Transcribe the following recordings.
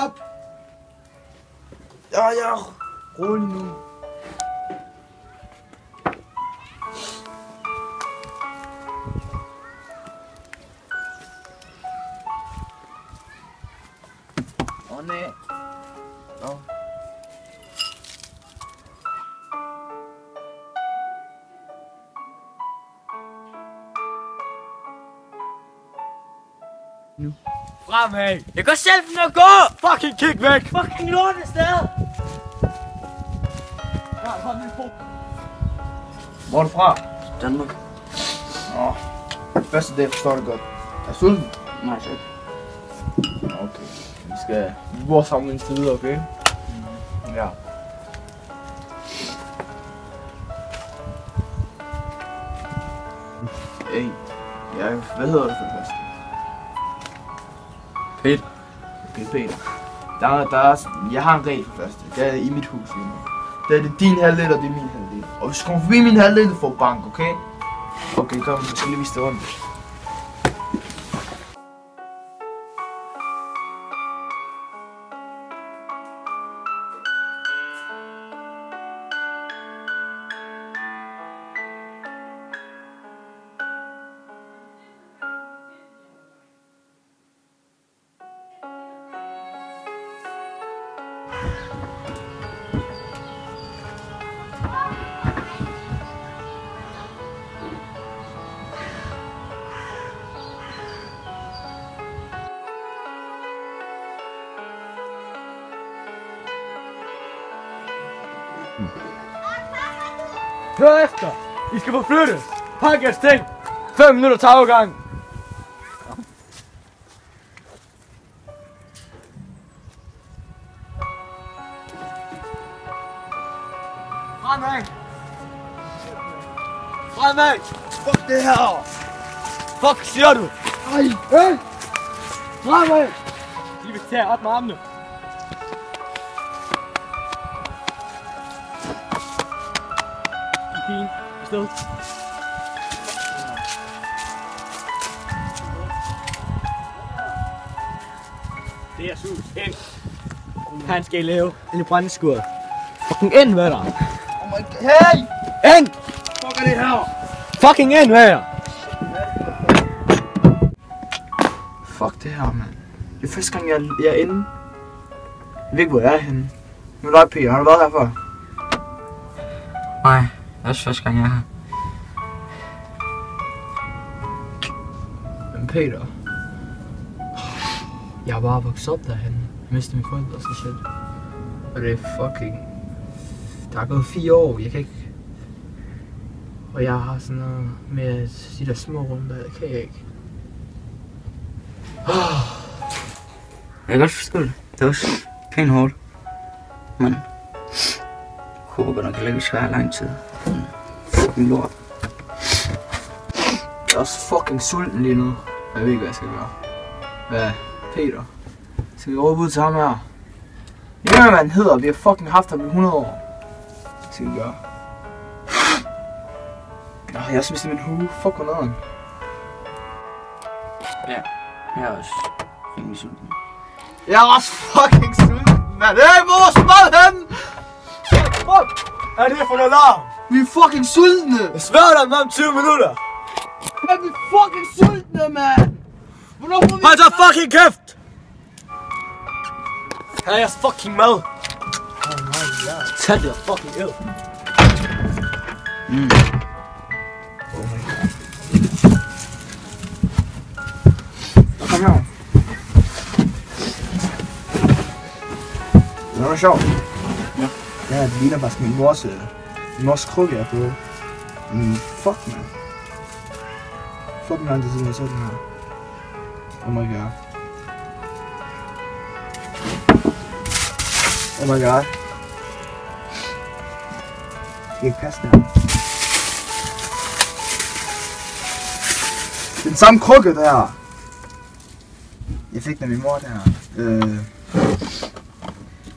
Stop! Ja, ja, rolig nu. Åh oh, nej. Nå. Nu. Fremad! Jeg går selv at gå! Fucking kig væk! Fucking lort afsted! Ja, hold min på. Hvor er du fra? Danmark. Nå. Første dag forstår du godt. Er du sulten? Nej, så Okay. Vi skal... Vi bor sammen indtil videre, okay? Ja. Hey. Ja, hvad hedder du for det første? Peter. Okay, Peter. Der, er- der er, jeg har en regel for første. Det er i mit hus lige nu. Det er det din halvdel, og det er min halvdel. Og hvis du kommer forbi min halvdel, du får bank, okay? Okay, kom. Jeg skal lige vise dig rundt. Hør efter! I skal forflyttes! Pak jeres ting! 5 minutter til afgang! Fremad! Fremad! Fuck det her! Fuck, siger du? Ej, hey! Fremad! De vil tage op med armene. Afsted. Det er sus. Han skal lave en brændeskur. Fucking ind med dig. Oh my god. Hey! Ind! Fuck er det her? Fucking ind med dig. Fuck det her, mand. Det er første gang, jeg, jeg er inde. Jeg ved ikke, hvor jeg er henne. Men dig, Peter, har du været her før? Nej, også første gang, jeg er her. Men Peter... Jeg har bare vokset op derhen. Jeg mistede mine forældre og sådan shit. Og det er fucking... Der er gået fire år, jeg kan ikke... Og jeg har sådan noget med de der små runder, det kan jeg ikke. Jeg kan godt forstå det. Det er også pænt hårdt. Men heller ikke, vi skal have lang tid. Mm, Fucking lort. Jeg er også fucking sulten lige nu. Jeg ved ikke, hvad jeg skal gøre. Hvad? Peter? Skal vi råbe ud til ham her? Jeg ved, hvad han hedder. Vi har fucking haft ham i 100 år. Hvad skal vi gøre? Nå, jeg har smidt min hue. Fuck, hvor nederen. Ja, jeg er også rimelig sulten. Jeg er også fucking sulten, mand. Hey, hvor er henne? Fuck! Er det for noget larm? Vi er fucking sultne. Jeg sværger dig om 20 minutter. Men vi er fucking sultne, mand. Hvornår får vi... Hold så fucking kæft! Her er jeres fucking mad. Oh my god. Tag det fucking ild. Oh my god. Kom her. Det var sjovt. Ja. Ja, det ligner faktisk min mors, øh, min mors krukke, jeg har på. Mm, fuck, man. Fuck, man, det siden, jeg så den her. Oh my god. Oh my god. Det kan ikke passe det her. Den samme krukke der. Jeg fik den af min mor der. Øh,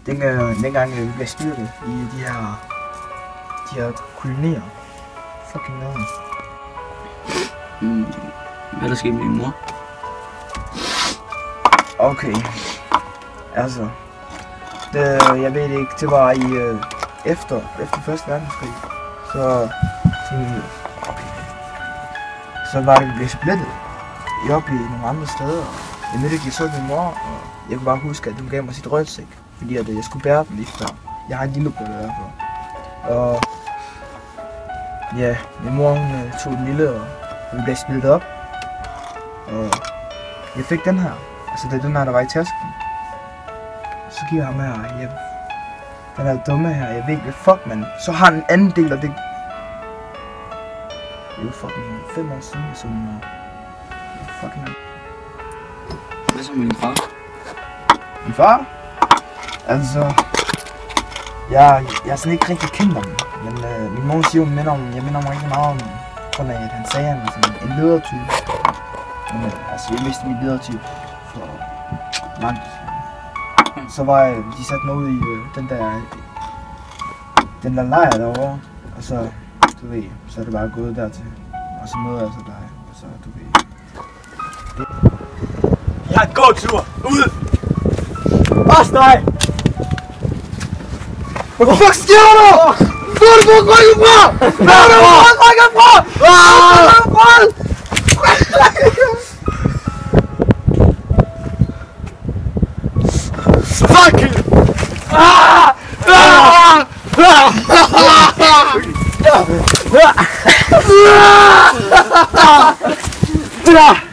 dengang, dengang øh, vi blev styrket i de her, de her kolonier. Fucking noget. Mm, hvad er der sket med din mor? Okay. Altså, det, jeg ved ikke, det var i øh, efter, efter første verdenskrig. Så, sådan, så var det, vi blev splittet. Jeg op i nogle andre steder. Jeg mødte ikke, jeg så min mor, og jeg kunne bare huske, at hun gav mig sit rygsæk. Fordi at, øh, jeg skulle bære den lige før. Jeg har en lille bror derfor. Og ja, min mor hun øh, tog den lille, og vi blev splittet op. Og jeg fik den her. Altså det er den her, der var i tasken. Så giver jeg ham her. Jeg, den er dumme her. Jeg ved ikke, fuck, man. Så har han en anden del, og det... Det er jo fucking fem år siden, så den er... Fucking Hvad så med din far? Min far? Altså... Jeg, jeg er sådan ikke rigtig kendt om Men øh, min mor siger, hun minder om, jeg minder mig rigtig meget om, på grund af, at han sagde, at han var sådan en ledertype. Men øh, altså, jeg mistede min ledertype for langt. Så var jeg, de satte mig ud i øh, den der, den der lejr derovre. Og så, du ved, så er det bare gået dertil. Og så møder jeg så dig. Og så, du ved, det. Jeg har en god tur. Ud! Bare dig! 我操死掉了！不能光靠你吧？不能光靠一个我！不能光…… fuck！啊啊啊！哈哈哈哈！啊！啊！哈哈哈哈！